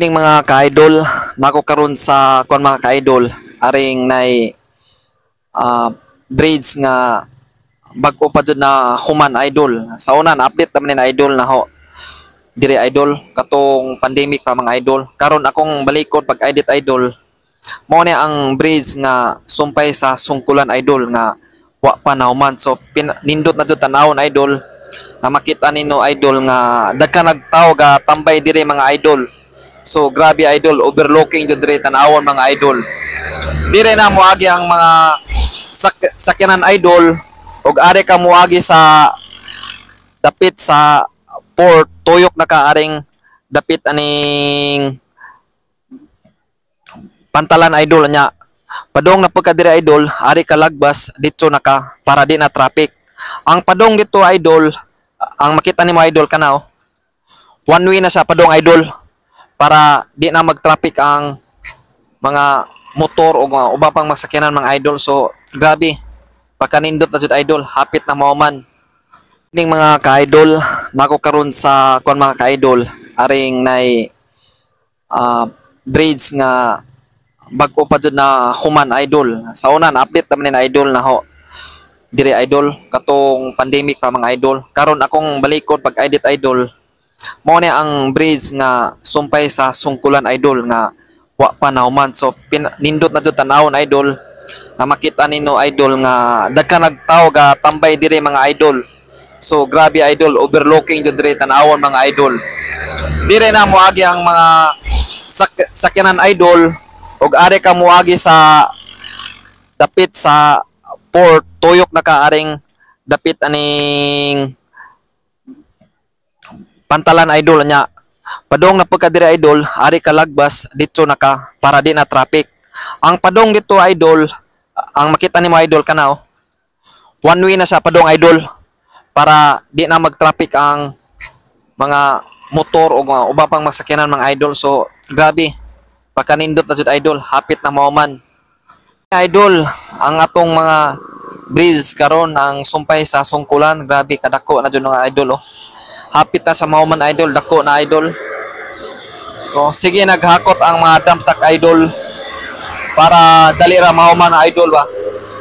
ning mga ka-idol nako karon sa kon mga ka-idol aring nay ah, braids nga bag-o pa jud na human idol. Sa una na update naman na idol na ho. Dire idol katong pandemic pa mga idol. Karon akong balikod pag edit idol mao ni ang braids nga sumpay sa sungkulan idol nga wa pa nahuman so pin, nindot na jud tanawon idol na makita nino idol nga dagka nagtawo ga tambay dire mga idol So grabe idol, overlooking jud dire tanawon mga idol. Dire na moagi ang mga sak- sakyanan idol ug ari ka moagi sa dapit sa port tuyok na kaaring dapit aning pantalan idol nya. Padong na pagka dire idol, ari ka lagbas dito na ka para di na traffic. Ang padong dito idol, ang makita nimo idol kanaw. One way na siya padong idol para di na mag-traffic ang mga motor o mga uba pang masakyanan mga idol. So, grabe. Pagkanindot na jud idol, hapit na mauman. Ning mga ka-idol, nako karon sa kon mga ka-idol, aring nay ah, braids nga bag-o pa jud na human idol. Sa una na update naman ni idol na ho. Dire idol katong pandemic pa mga idol. Karon akong balikod pag edit idol, mao ni ang braids nga sumpay sa sungkulan idol nga wa pa nahuman so pin, nindot na jud tanawon idol. Na makita nino idol nga dagka nagtawo ga tambay dire mga idol. So grabe idol overlooking jud dire tanawon mga idol. Dire na moagi ang mga sak- sakyanan idol. Ug ari ka moagi sa dapit sa port tuyok na kaaring dapit aning pantalan idol nya. Padong na pagka dire idol ari ka lagbas dito na ka para di na traffic. Ang padong dito idol ang makita nimo idol kanaw one way na siya padong idol para di na mag traffic ang mga motor o mga uba pang masakyanan mga idol. So grabe pagkanindot na jud idol hapit na mauman idol ang atong mga breeze karon ang sumpay sa sungkulan grabe kadako na jud mga idol oh hapit na sa Mauman Idol, dako na idol. So, sige naghakot ang mga truck idol para dali ra Mauman Idol ba.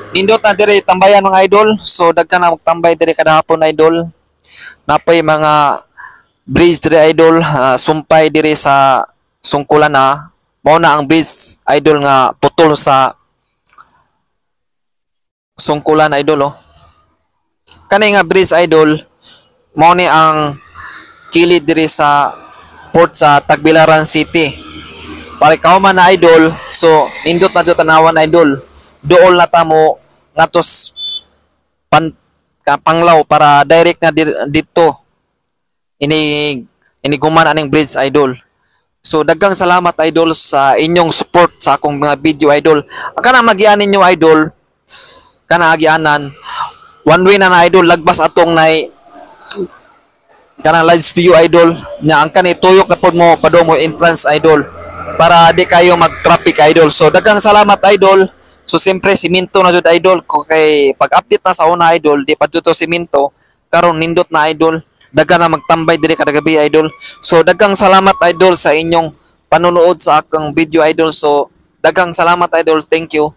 Nindot na dire tambayan mga idol. So, dagka na magtambay dire kada hapon idol. Napay mga bridge dire idol, ah, sumpay dire sa sungkulan na. Mao na ang bridge idol nga putol sa sungkulan idol oh. Kani nga bridge idol, mao ni ang kilid diri sa port sa Tagbilaran City. Para ikaw man na idol, so nindot na jud tanawan idol. Dool na ta mo ngatos pan ka panglaw para direct na dito ini iniguman aning bridge idol. So daghang salamat idol sa inyong support sa akong mga video idol. Ang kana magian ninyo idol, kana agianan one way na na idol lagbas atong nay kanang live view idol. Nya ang kani tuyok na pod mo padong mo entrance idol. Para di kayo mag traffic idol. So daghang salamat idol. So siyempre siminto na jud idol. Ko kay pag update na sa una idol di pa to siminto. Karon nindot na idol. Daghan na magtambay diri kada gabi idol. So daghang salamat idol sa inyong panonood sa akong video idol. So daghang salamat idol. Thank you